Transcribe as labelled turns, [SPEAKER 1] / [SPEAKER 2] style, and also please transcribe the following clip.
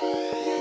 [SPEAKER 1] Bye.